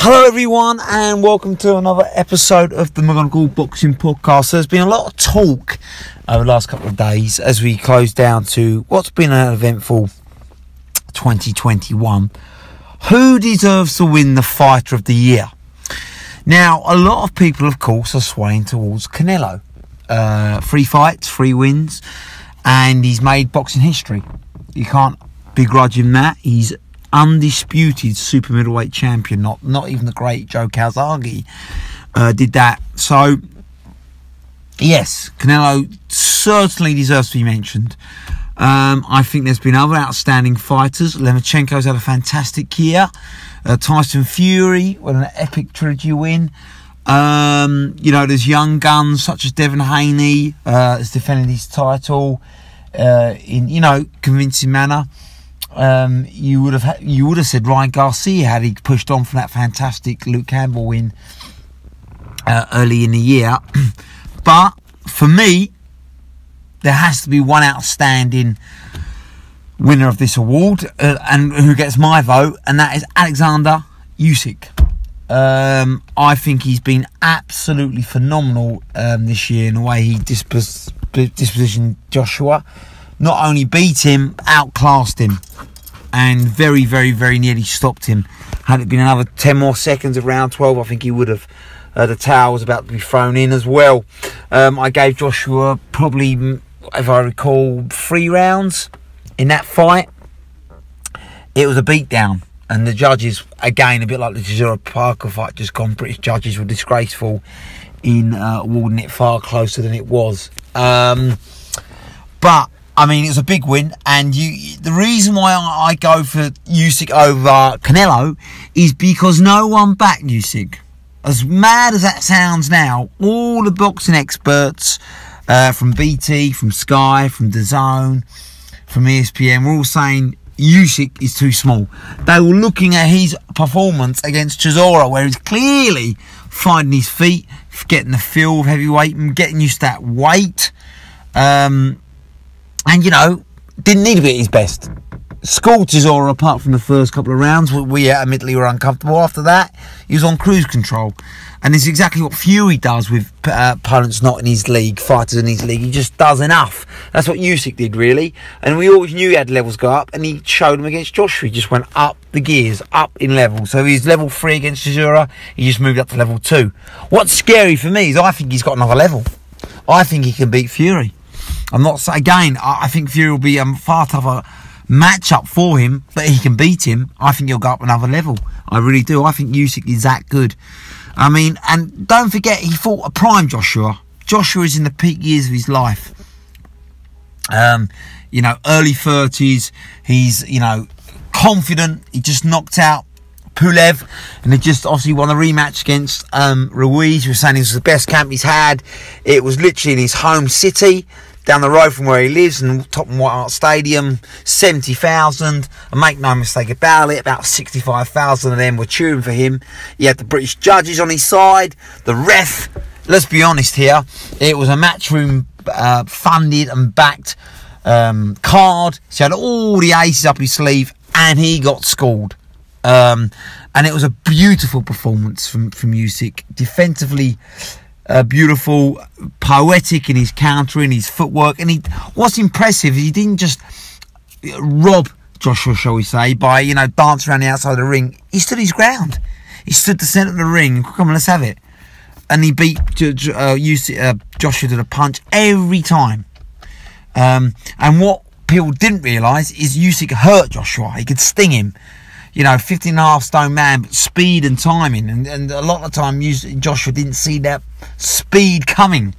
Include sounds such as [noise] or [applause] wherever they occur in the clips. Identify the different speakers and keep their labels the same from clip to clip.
Speaker 1: Hello, everyone, and welcome to another episode of the McGonigle Boxing Podcast. There's been a lot of talk over the last couple of days as we close down to what's been an eventful 2021. Who deserves to win the Fighter of the Year? Now, a lot of people, of course, are swaying towards Canelo. Uh, fights, three wins, and he's made boxing history. You can't begrudge him that. He's undisputed super middleweight champion. Not not even the great Joe Calzaghe uh, did that. So yes, Canelo certainly deserves to be mentioned. Um, I think there's been other outstanding fighters. Lomachenko's had a fantastic year. Uh, Tyson Fury with an epic trilogy win. Um, you know, there's young guns such as Devin Haney uh, is defending his title uh, in you know convincing manner. Um, you would have you would have said Ryan Garcia had he pushed on from that fantastic Luke Campbell win uh, early in the year. [clears throat] but for me, there has to be one outstanding winner of this award, uh, and who gets my vote, and that is Alexander Usyk. Um, I think he's been absolutely phenomenal um, this year in the way he dispos- dispositioned Joshua. Not only beat him, outclassed him, and very, very, very nearly stopped him. Had it been another 10 more seconds of round 12, I think he would have. Uh, the towel was about to be thrown in as well. Um, I gave Joshua probably, if I recall, three rounds in that fight. It was a beatdown and the judges again a bit like the Chisora Parker fight just gone British judges were disgraceful in uh, awarding it far closer than it was um, but I mean it was a big win and you the reason why I, I go for Usyk over Canelo is because no one backed Usyk as mad as that sounds now all the boxing experts uh, from BT from Sky from the Zone, from ESPN were all saying Usyk is too small. They were looking at his performance against Chisora, where he's clearly finding his feet, getting the feel of heavyweight, and getting used to that weight. Um, and you know, didn't need to be at his best. Schooled Chisora apart from the first couple of rounds. We admittedly were uncomfortable. After that, he was on cruise control. And it's exactly what Fury does with uh, opponents not in his league, fighters in his league. He just does enough. That's what Usyk did, really. And we always knew he had levels go up, and he showed them against Joshua. He just went up the gears, up in level. So he's level three against Chisora. He just moved up to level two. What's scary for me is I think he's got another level. I think he can beat Fury. I'm not saying again. I think Fury will be a far tougher matchup for him, but he can beat him. I think he'll go up another level. I really do. I think Usyk is that good. I mean, and don't forget, he fought a prime Joshua. Joshua is in the peak years of his life. Um, you know, early 30s. He's, you know, confident. He just knocked out Pulev, and he just obviously won a rematch against um, Ruiz. Was saying this was the best camp he's had. It was literally in his home city down the road from where he lives in Tottenham White Hart Stadium, 70,000. And make no mistake about it, about 65,000 of them were cheering for him. He had the British judges on his side, the ref. Let's be honest here, it was a matchroom uh, funded and backed um, card. So he had all the aces up his sleeve and he got schooled. Um, and it was a beautiful performance from, from Usyk. Defensively, uh, beautiful, poetic in his countering, his footwork, and he. What's impressive, he didn't just rob Joshua, shall we say, by you know dancing around the outside of the ring. He stood his ground. He stood the centre of the ring. Come on, let's have it. And he beat uh, uh, Joshua to the punch every time. Um, and what people didn't realise is Usyk hurt Joshua. He could sting him you know, 15 and a half stone man, but speed and timing. And, and a lot of the time, Joshua didn't see that speed coming.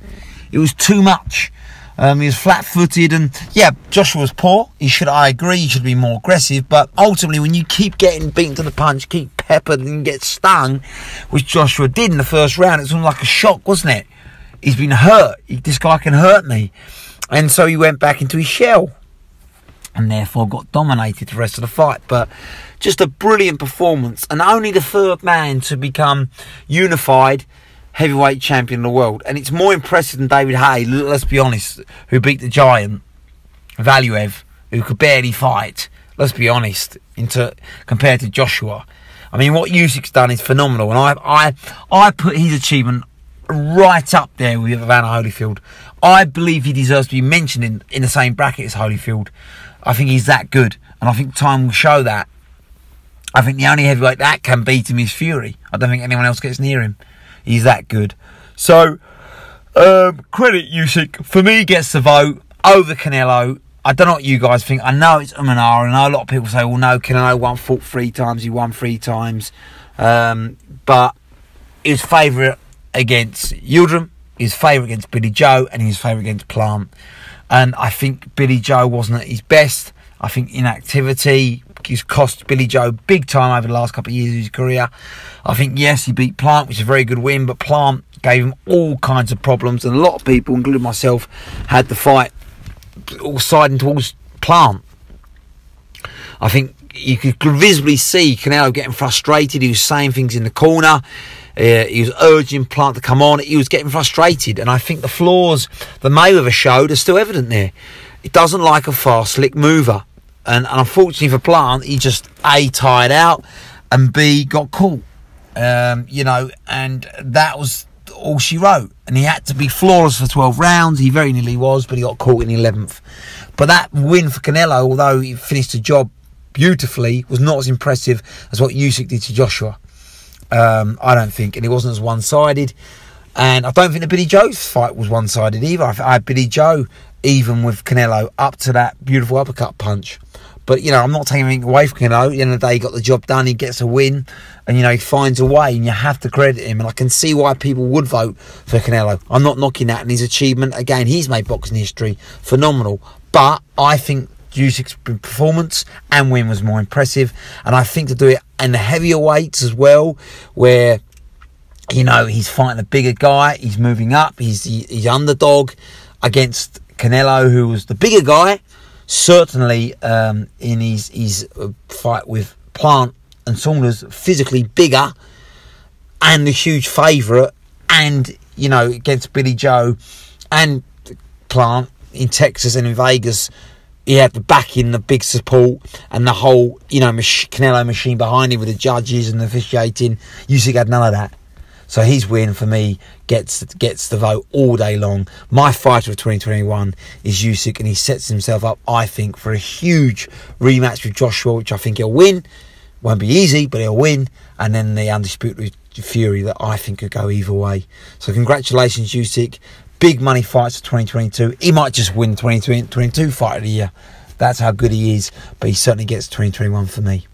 Speaker 1: It was too much. Um, he was flat footed, and yeah, Joshua was poor. He should, I agree, he should be more aggressive. But ultimately, when you keep getting beaten to the punch, keep peppered, and get stung, which Joshua did in the first round, it was like a shock, wasn't it? He's been hurt. He, this guy can hurt me. And so he went back into his shell and therefore got dominated the rest of the fight. But just a brilliant performance, and only the third man to become unified heavyweight champion of the world. And it's more impressive than David Haye, let's be honest, who beat the giant, Valuev, who could barely fight. Let's be honest, into compared to Joshua. I mean, what Usyk's done is phenomenal, and I, I, I put his achievement right up there with Evander Holyfield. I believe he deserves to be mentioned in, in the same bracket as Holyfield. I think he's that good, and I think time will show that. I think the only heavyweight that can beat him is Fury. I don't think anyone else gets near him. He's that good. So, um, credit Usyk. For me, gets the vote over Canelo. I don't know what you guys think. I know it's um and ah, I know a lot of people say, well, no, Canelo won fought three times, he won three times. Um, but his favourite against Yildirim, his favourite against Billy Joe, and his favourite against Plant. And I think Billy Joe wasn't at his best. I think inactivity has cost Billy Joe big time over the last couple of years of his career. I think, yes, he beat Plant, which is a very good win, but Plant gave him all kinds of problems. And a lot of people, including myself, had the fight all siding towards Plant. I think you could visibly see Canelo getting frustrated. He was saying things in the corner. Uh, he was urging Plant to come on. He was getting frustrated. And I think the flaws the Mayweather showed are still evident there. He doesn't like a fast, slick mover. And, and unfortunately for Plant, he just A, tired out, and B, got caught. Um, you know, and that was all she wrote. And he had to be flawless for 12 rounds. He very nearly was, but he got caught in the 11th. But that win for Canelo, although he finished the job beautifully, was not as impressive as what Usyk did to Joshua. Um, I don't think. And it wasn't as one sided. And I don't think the Billy Joe's fight was one sided either. I, I had Billy Joe even with Canelo up to that beautiful uppercut punch. But you know, I'm not taking anything away from Canelo. At the end of the day, he got the job done. He gets a win, and you know, he finds a way, and you have to credit him. And I can see why people would vote for Canelo. I'm not knocking that and his achievement. Again, he's made boxing history phenomenal. But I think Usyk's performance and win was more impressive, and I think to do it in the heavier weights as well, where you know he's fighting a bigger guy, he's moving up, he's he's underdog against Canelo, who was the bigger guy certainly um, in his his uh, fight with Plant and Saunders, physically bigger and the huge favourite, and you know against Billy Joe and Plant in Texas and in Vegas. He had the backing, the big support, and the whole, you know, Canelo machine behind him with the judges and the officiating. Usyk had none of that. So his win for me gets gets the vote all day long. My fighter of 2021 is Usyk, and he sets himself up, I think, for a huge rematch with Joshua, which I think he'll win. Won't be easy, but he'll win. And then the undisputed Fury that I think could go either way. So congratulations, Usyk. Big money fights for 2022. He might just win 2022 fight of the year. That's how good he is, but he certainly gets 2021 for me.